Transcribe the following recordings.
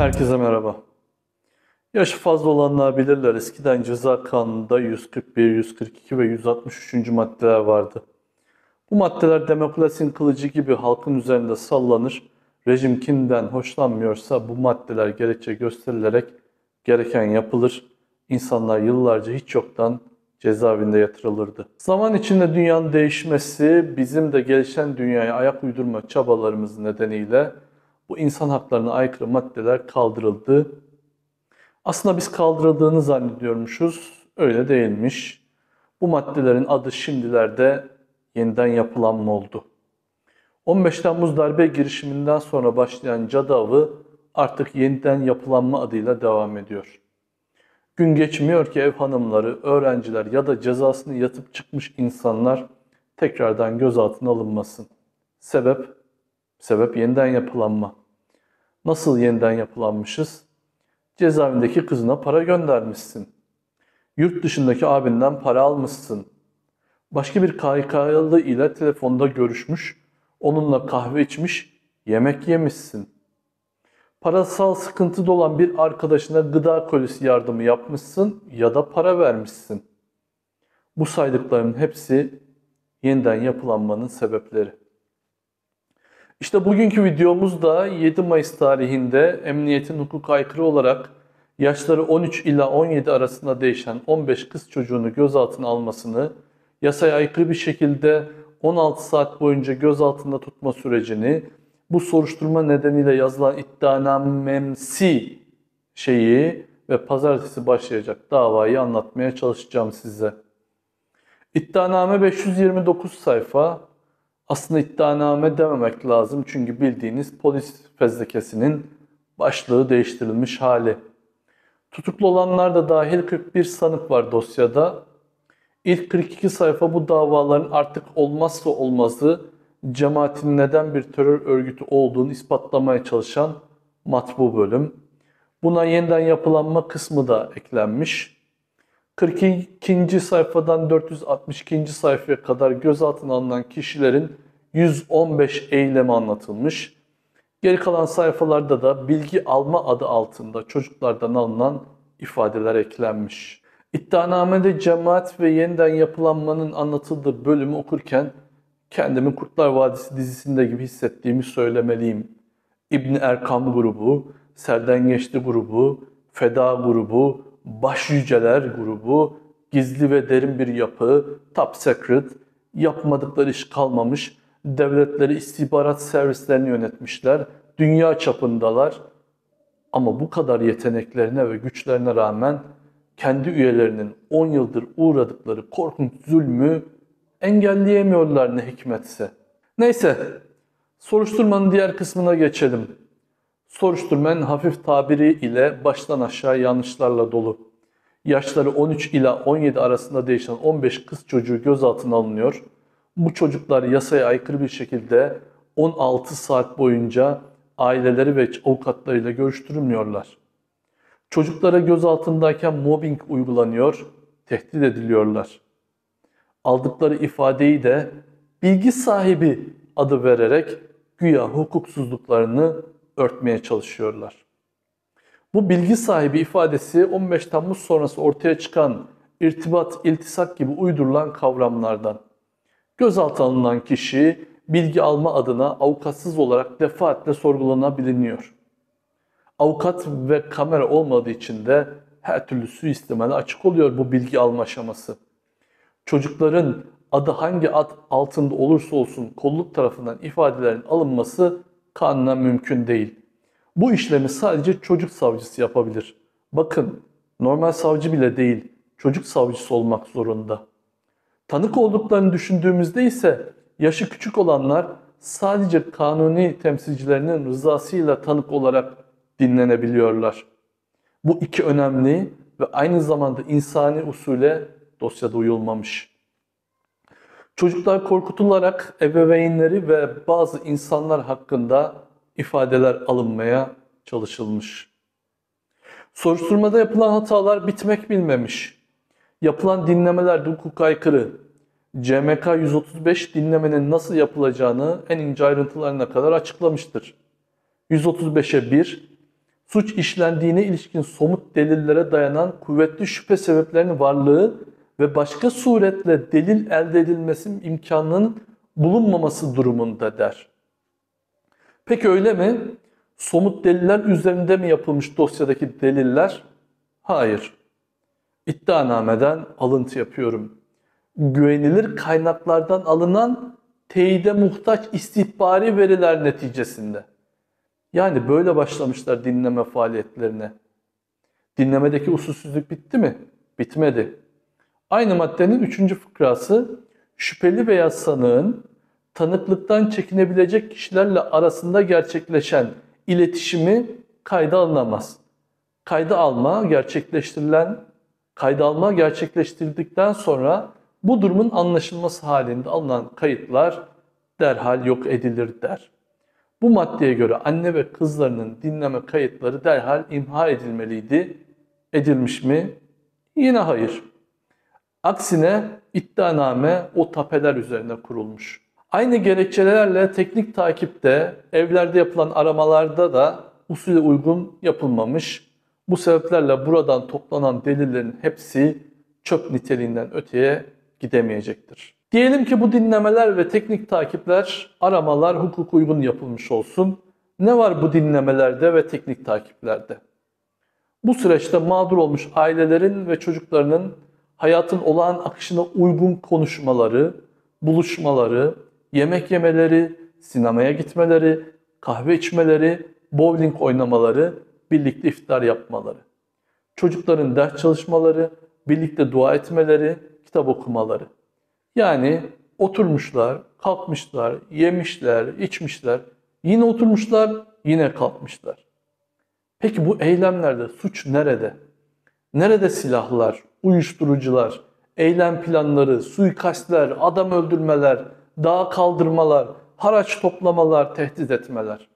Herkese merhaba. Yaşı fazla olanlar bilirler eskiden ceza kanununda 141, 142 ve 163. maddeler vardı. Bu maddeler demokrasinin kılıcı gibi halkın üzerinde sallanır, rejim kimden hoşlanmıyorsa bu maddeler gerekçe gösterilerek gereken yapılır, insanlar yıllarca hiç yoktan cezaevinde yatırılırdı. Zaman içinde dünyanın değişmesi, bizim de gelişen dünyaya ayak uydurma çabalarımız nedeniyle bu insan haklarına aykırı maddeler kaldırıldı. Aslında biz kaldırıldığını zannediyormuşuz. Öyle değilmiş. Bu maddelerin adı şimdilerde yeniden yapılanma oldu. 15 Temmuz darbe girişiminden sonra başlayan cadı avı artık yeniden yapılanma adıyla devam ediyor. Gün geçmiyor ki ev hanımları, öğrenciler ya da cezasını yatıp çıkmış insanlar tekrardan gözaltına alınmasın. Sebep? Sebep yeniden yapılanma. Nasıl yeniden yapılanmışız? Cezaevindeki kızına para göndermişsin. Yurt dışındaki abinden para almışsın. Başka bir KHK'lı ile telefonda görüşmüş, onunla kahve içmiş, yemek yemişsin. Parasal sıkıntıda olan bir arkadaşına gıda kolisi yardımı yapmışsın ya da para vermişsin. Bu saydıkların hepsi yeniden yapılanmanın sebepleri. İşte bugünkü videomuzda 7 Mayıs tarihinde emniyetin hukuk aykırı olarak yaşları 13 ila 17 arasında değişen 15 kız çocuğunu gözaltına almasını, yasaya aykırı bir şekilde 16 saat boyunca gözaltında tutma sürecini, bu soruşturma nedeniyle yazılan iddianamemsi şeyi ve pazartesi başlayacak davayı anlatmaya çalışacağım size. İddianame 529 sayfa, aslında iddianame dememek lazım çünkü bildiğiniz polis fezlekesinin başlığı değiştirilmiş hali. Tutuklu olanlar da dahil 41 sanık var dosyada. İlk 42 sayfa bu davaların artık olmazsa olmazı cemaatin neden bir terör örgütü olduğunu ispatlamaya çalışan matbu bölüm. Buna yeniden yapılanma kısmı da eklenmiş. 42. sayfadan 462. sayfaya kadar gözaltına alınan kişilerin 115 eylemi anlatılmış. Geri kalan sayfalarda da bilgi alma adı altında çocuklardan alınan ifadeler eklenmiş. İddianamede cemaat ve yeniden yapılanmanın anlatıldığı bölümü okurken kendimi Kurtlar Vadisi dizisinde gibi hissettiğimi söylemeliyim. İbni Erkam grubu, Serdengeçli grubu, Feda grubu, Baş Yüceler grubu, gizli ve derin bir yapı, top secret, yapmadıkları iş kalmamış, devletleri istihbarat servislerini yönetmişler, dünya çapındalar. Ama bu kadar yeteneklerine ve güçlerine rağmen kendi üyelerinin 10 yıldır uğradıkları korkunç zulmü engelleyemiyorlar ne hikmetse. Neyse, soruşturmanın diğer kısmına geçelim. Soruşturmanın hafif tabiri ile baştan aşağı yanlışlarla dolu. Yaşları 13 ila 17 arasında değişen 15 kız çocuğu gözaltına alınıyor. Bu çocuklar yasaya aykırı bir şekilde 16 saat boyunca aileleri ve avukatlarıyla görüştürülmüyorlar. Çocuklara gözaltındayken mobbing uygulanıyor, tehdit ediliyorlar. Aldıkları ifadeyi de bilgi sahibi adı vererek güya hukuksuzluklarını örtmeye çalışıyorlar. Bu bilgi sahibi ifadesi 15 Temmuz sonrası ortaya çıkan irtibat, iltisak gibi uydurulan kavramlardan. Gözaltına alınan kişi bilgi alma adına avukatsız olarak defaatle sorgulanabiliyor. Avukat ve kamera olmadığı için de her türlü suistimale açık oluyor bu bilgi alma aşaması. Çocukların adı hangi ad altında olursa olsun kolluk tarafından ifadelerin alınması kanuna mümkün değil. Bu işlemi sadece çocuk savcısı yapabilir. Bakın normal savcı bile değil, çocuk savcısı olmak zorunda. Tanık olduklarını düşündüğümüzde ise yaşı küçük olanlar sadece kanuni temsilcilerinin rızasıyla tanık olarak dinlenebiliyorlar. Bu iki önemli ve aynı zamanda insani usule dosyada uyulmamış. Çocuklar korkutularak ebeveynleri ve bazı insanlar hakkında ifadeler alınmaya çalışılmış. Soruşturmada yapılan hatalar bitmek bilmemiş. Yapılan dinlemelerde hukuk aykırı. CMK 135 dinlemenin nasıl yapılacağını en ince ayrıntılarına kadar açıklamıştır. 135'e 1 suç işlendiğine ilişkin somut delillere dayanan kuvvetli şüphe sebeplerinin varlığı ve başka suretle delil elde edilmesi imkanının bulunmaması durumunda der. Peki öyle mi? Somut deliller üzerinde mi yapılmış dosyadaki deliller? Hayır. İddianameden alıntı yapıyorum. Güvenilir kaynaklardan alınan teyide muhtaç istihbari veriler neticesinde. Yani böyle başlamışlar dinleme faaliyetlerine. Dinlemedeki usulsüzlük bitti mi? Bitmedi. Aynı maddenin üçüncü fıkrası şüpheli veya sanığın tanıklıktan çekinebilecek kişilerle arasında gerçekleşen iletişimi kayda alınamaz. Kayda alma gerçekleştirilen kayda alma gerçekleştirdikten sonra bu durumun anlaşılması halinde alınan kayıtlar derhal yok edilir der. Bu maddeye göre anne ve kızlarının dinleme kayıtları derhal imha edilmeliydi. Edilmiş mi? Yine hayır. Aksine iddianame o tapeler üzerine kurulmuş. Aynı gerekçelerle teknik takipte, evlerde yapılan aramalarda da usule uygun yapılmamış. Bu sebeplerle buradan toplanan delillerin hepsi çöp niteliğinden öteye gidemeyecektir. Diyelim ki bu dinlemeler ve teknik takipler, aramalar hukuk uygun yapılmış olsun. Ne var bu dinlemelerde ve teknik takiplerde? Bu süreçte mağdur olmuş ailelerin ve çocuklarının hayatın olağan akışına uygun konuşmaları, buluşmaları, yemek yemeleri, sinemaya gitmeleri, kahve içmeleri, bowling oynamaları, birlikte iftar yapmaları. Çocukların ders çalışmaları, birlikte dua etmeleri, kitap okumaları. Yani oturmuşlar, kalkmışlar, yemişler, içmişler, yine oturmuşlar, yine kalkmışlar. Peki bu eylemlerde suç nerede? Nerede silahlar, uyuşturucular, eylem planları, suikastler, adam öldürmeler, dağ kaldırmalar, haraç toplamalar, tehdit etmeler?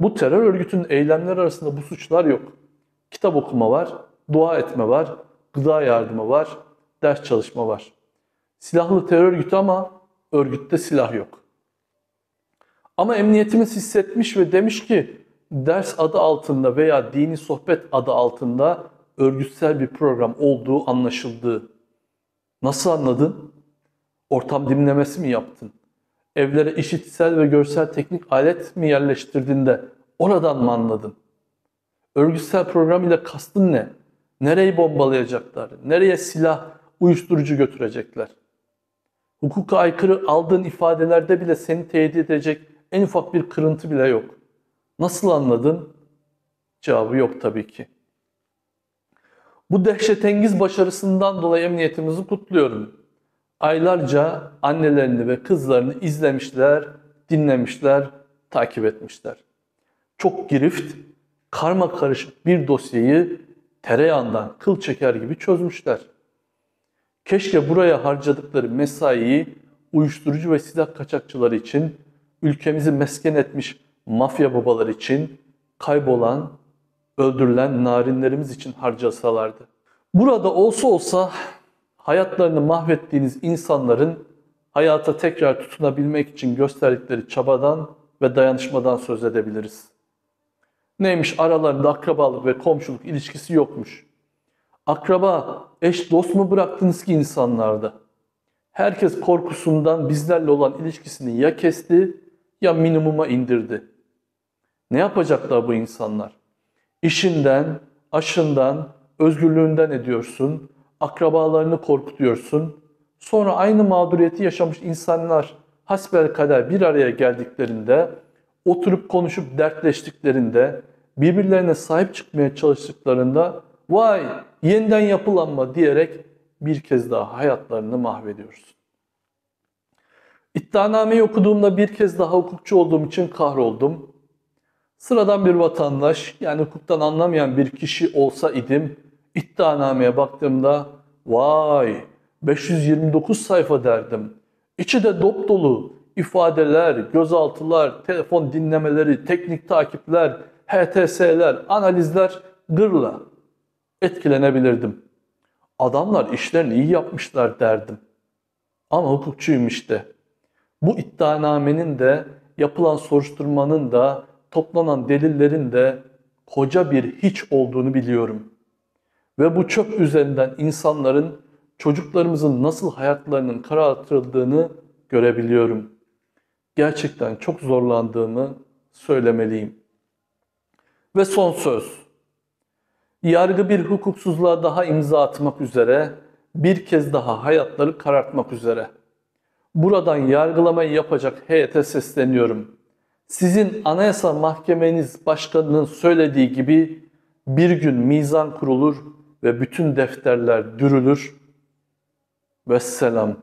Bu terör örgütünün eylemleri arasında bu suçlar yok. Kitap okuma var, dua etme var, gıda yardımı var, ders çalışma var. Silahlı terör örgütü ama örgütte silah yok. Ama emniyetimiz hissetmiş ve demiş ki ders adı altında veya dini sohbet adı altında örgütsel bir program olduğu anlaşıldı. Nasıl anladın? Ortam dinlemesi mi yaptın? Evlere işitsel ve görsel teknik alet mi yerleştirdin de oradan mı anladın? Örgütsel program ile kastın ne? Nereyi bombalayacaklar? Nereye silah, uyuşturucu götürecekler? Hukuka aykırı aldığın ifadelerde bile seni tehdit edecek en ufak bir kırıntı bile yok. Nasıl anladın? Cevabı yok tabii ki. Bu dehşetengiz başarısından dolayı emniyetimizi kutluyorum. Aylarca annelerini ve kızlarını izlemişler, dinlemişler, takip etmişler. Çok girift, karma karışık bir dosyayı tereyağından kıl çeker gibi çözmüşler. Keşke buraya harcadıkları mesaiyi uyuşturucu ve silah kaçakçıları için, ülkemizi mesken etmiş mafya babalar için, kaybolan, öldürülen narinlerimiz için harcasalardı. Burada olsa olsa hayatlarını mahvettiğiniz insanların hayata tekrar tutunabilmek için gösterdikleri çabadan ve dayanışmadan söz edebiliriz. Neymiş aralarında akrabalık ve komşuluk ilişkisi yokmuş. Akraba, eş, dost mu bıraktınız ki insanlarda? Herkes korkusundan bizlerle olan ilişkisini ya kesti ya minimuma indirdi. Ne yapacaklar bu insanlar? İşinden, aşından, özgürlüğünden ediyorsun, akrabalarını korkutuyorsun. Sonra aynı mağduriyeti yaşamış insanlar hasbel kader bir araya geldiklerinde, oturup konuşup dertleştiklerinde, birbirlerine sahip çıkmaya çalıştıklarında vay yeniden yapılanma diyerek bir kez daha hayatlarını mahvediyoruz. İddianameyi okuduğumda bir kez daha hukukçu olduğum için kahroldum. Sıradan bir vatandaş yani hukuktan anlamayan bir kişi olsa idim iddianameye baktığımda vay 529 sayfa derdim. İçi de dop dolu ifadeler, gözaltılar, telefon dinlemeleri, teknik takipler, HTS'ler, analizler gırla etkilenebilirdim. Adamlar işlerini iyi yapmışlar derdim. Ama hukukçuyum işte. Bu iddianamenin de yapılan soruşturmanın da toplanan delillerin de koca bir hiç olduğunu biliyorum. Ve bu çöp üzerinden insanların, çocuklarımızın nasıl hayatlarının karartıldığını görebiliyorum. Gerçekten çok zorlandığımı söylemeliyim. Ve son söz. Yargı bir hukuksuzluğa daha imza atmak üzere, bir kez daha hayatları karartmak üzere. Buradan yargılamayı yapacak heyete sesleniyorum. Sizin Anayasa Mahkemeniz Başkanı'nın söylediği gibi bir gün mizan kurulur ve bütün defterler dürülür. Vesselam.